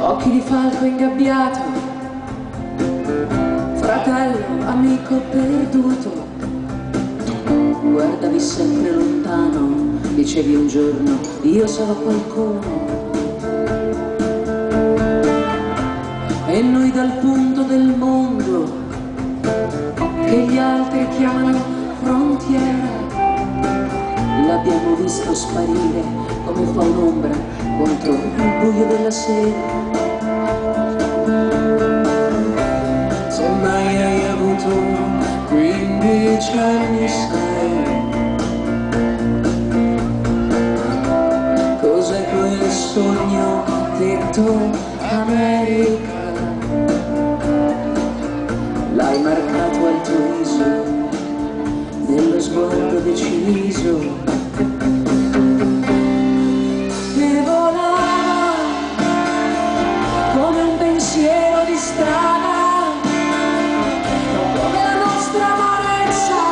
occhi di falco ingabbiato, fratello, amico perduto. Guardavi sempre lontano, dicevi un giorno, io sarò qualcuno. E noi dal punto del mondo che gli altri chiamano frontiera, l'abbiamo visto sparire come fa un'ombra contro il buio della sera. Se mai hai avuto 15 anni sai sogno detto America? L'hai marcato al tuo viso Nello sguardo deciso Che volava come un pensiero di strada come la nostra amarezza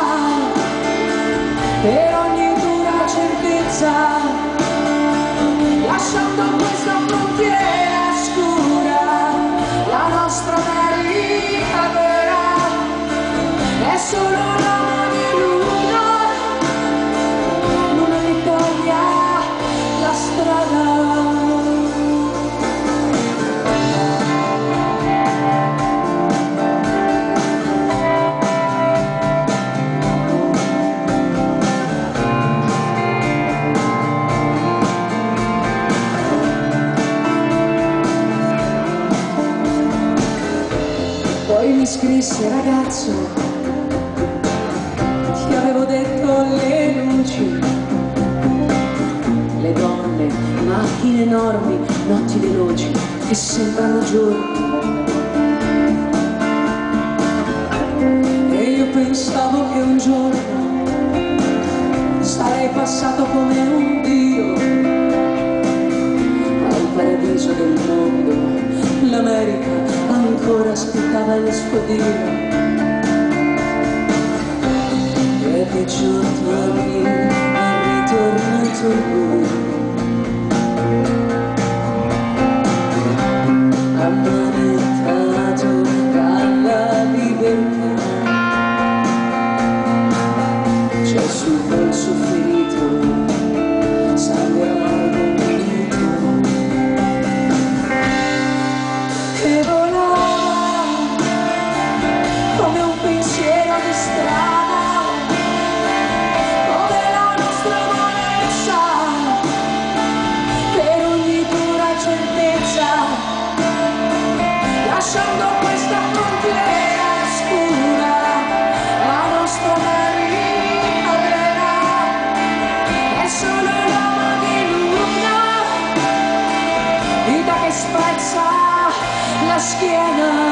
mi scrisse ragazzo, ti avevo detto le luci, le donne, macchine enormi, notti veloci che sembrano giorni. E io pensavo che un giorno sarei passato come un dio al paradiso del mondo. L'America ancora aspettava il suo Dio. E che giorni è ritornato lui. Lasciando questa frontiera scura, la nostra marina vera è solo l'uomo di luna vita che spezza la schiena